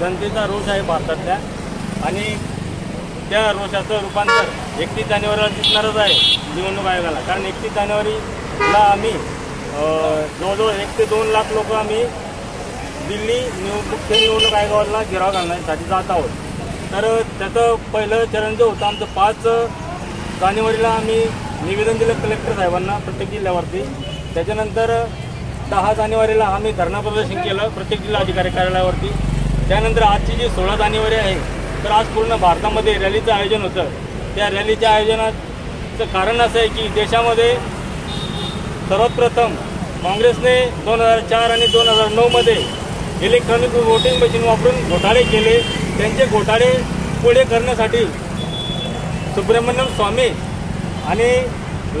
जनतेचा रोष आहे भारतातल्या. आणि त्या रोषाचं रूपांतर एकतीस जानेवारीला दिसणारच आहे निवडणूक आयोगाला. कारण एकतीस जानेवारीला आम्ही जवळजवळ एक ते दोन लाख लोक आम्ही दिल्ली निव मुख्य निवडणूक आयोगाला गिराव घालण्यासाठी जात आहोत. तर त्याचं पहिलं चरण जे होतं आमचं पाच जानेवारीला आम्ही निवेदन दिलं कलेक्टर साहेबांना प्रत्येक जिल्ह्यावरती. त्याच्यानंतर दहा जानेवारीला आम्ही धरणा प्रदर्शन केलं प्रत्येक जिल्हाधिकारी कार्यालयावरती. त्यानंतर आजची जी सोळा जानेवारी आहे तर आज पूर्ण भारतामध्ये रॅलीचं आयोजन होतं. त्या रॅलीच्या आयोजनाचं कारण असं आहे की देशामध्ये सर्वात प्रथम काँग्रेसने दोन हजार चार आणि दोन हजार नऊमध्ये इलेक्ट्रॉनिक वोटिंग मशीन वापरून घोटाळे केले. त्यांचे घोटाळे पुढे करण्यासाठी सुब्रमण्यम स्वामी आणि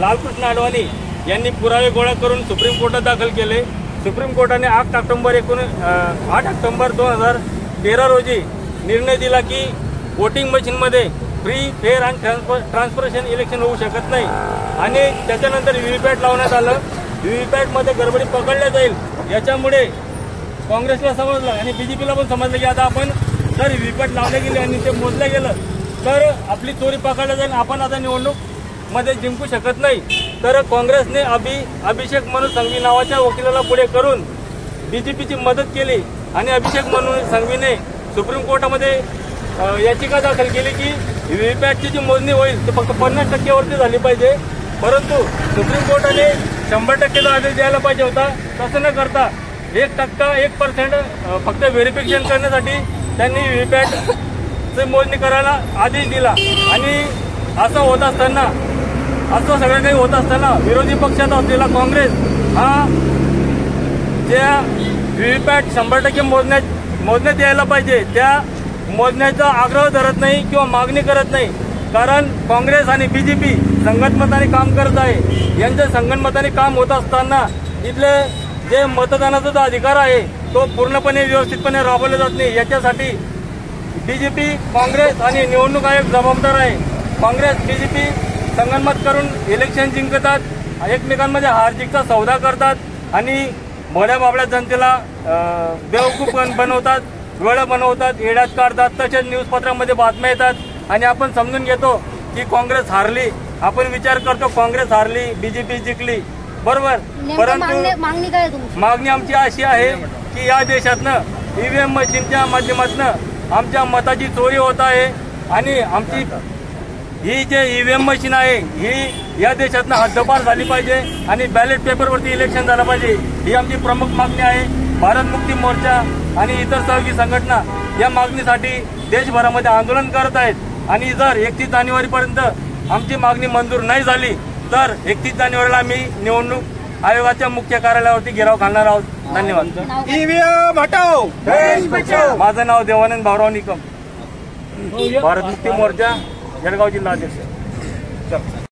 लालकृष्ण अडवाणी यांनी पुरावे गोळा करून सुप्रीम कोर्टात दाखल केले. सुप्रीम कोर्टाने आठ ऑक्टोंबर एकूण आठ ऑक्टोंबर दोन हजार तेरा रोजी निर्णय दिला की वोटिंग मशीनमध्ये फ्री फेअर आणि ट्रान्सफर ट्रान्सपरेशन इलेक्शन होऊ शकत नाही. आणि त्याच्यानंतर व्हीव्हीपॅट लावण्यात आलं. व्हीव्हीपॅटमध्ये गडबडी पकडल्या जाईल. याच्यामुळे काँग्रेसला समजलं आणि बीजेपीला पण समजलं की आता आपण जर व्हीव्हीपॅट लावले गेले आणि ते मोजलं गेलं तर आपली चोरी पकडल्या जाईल. आपण आता निवडणूक मध्ये जिंकू शकत नाही. तर काँग्रेसने अभि अभिषेक मनु संघवी नावाच्या वकिलाला पुढे करून बीजेपीची मदत केली आणि अभिषेक मनु संघवीने सुप्रीम कोर्टामध्ये याचिका दाखल केली की व्हीव्हीपॅटची जी मोजणी होईल ती फक्त पन्नास टक्क्यावरती झाली पाहिजे. परंतु सुप्रीम कोर्टाने शंभर टक्केचा आदेश द्यायला पाहिजे होता. तसं न करता एक टक्का एक पर्सेंट फक्त व्हेरिफिकेशन करण्यासाठी त्यांनी व्हीव्हीपॅट मोजणी करायला आदेश दिला. आणि असं होत असताना असं सगळं काही होत असताना विरोधी पक्षात असलेला काँग्रेस हा ज्या व्हीव्हीपॅट शंभर टक्के मोजण्यात मोजण्यात यायला पाहिजे. त्या मोजण्याचा आग्रह धरत नाही किंवा मागणी करत नाही. कारण काँग्रेस आणि बी जे पी संघटमताने काम करत आहे. यांच्या संगणमताने काम होत असताना इथले जे मतदानाचा जो अधिकार आहे तो पूर्णपणे व्यवस्थितपणे राबवला जात नाही. याच्यासाठी बी जे पी काँग्रेस आणि निवडणूक आयोग जबाबदार आहे. काँग्रेस बी जे पी संगनमत करून इलेक्शन जिंकतात एकमेकांमध्ये हारजीकचा सौदा करतात आणि भोळ्या बाबड्या जनतेला बेवकूफ बन- बनवतात वेळ बनवतात येड्यात काढतात तसेच न्यूजपत्रामध्ये बातम्या येतात. आणि आपण समजून घेतो की काँग्रेस हारली. आपण विचार करतो काँग्रेस हारली बीजेपी जिंकली. बरोबर? नेमकं मागणी आमची अशी आहे की या देशातनं ईव्हीएम मशीनच्या माध्यमातून आमच्या मताची चोरी होत आहे आणि आमची ही जे ईव्हीएम मशीन आहे ही या देशातनं हद्दपार झाली पाहिजे आणि बॅलेट पेपरवरती इलेक्शन झालं पाहिजे ही आमची प्रमुख मागणी आहे. भारत मुक्ती मोर्चा आणि इतर सहयोगी संघटना या मागणीसाठी देशभरामध्ये आंदोलन करत आहेत. आणि जर एकतीस जानेवारीपर्यंत आमची मागणी मंजूर नाही झाली तर एकतीस जानेवारीला आम्ही निवडणूक आयोगाच्या मुख्य कार्यालयावरती घेराव घालणार आहोत. धन्यवाद? ईव्हीएम हटाओ देश बचाओ माझं नाव देवानंद भाऊराव निकम. भारत मुक्ती मोर्चा जळगाव जिल्हा अध्यक्ष.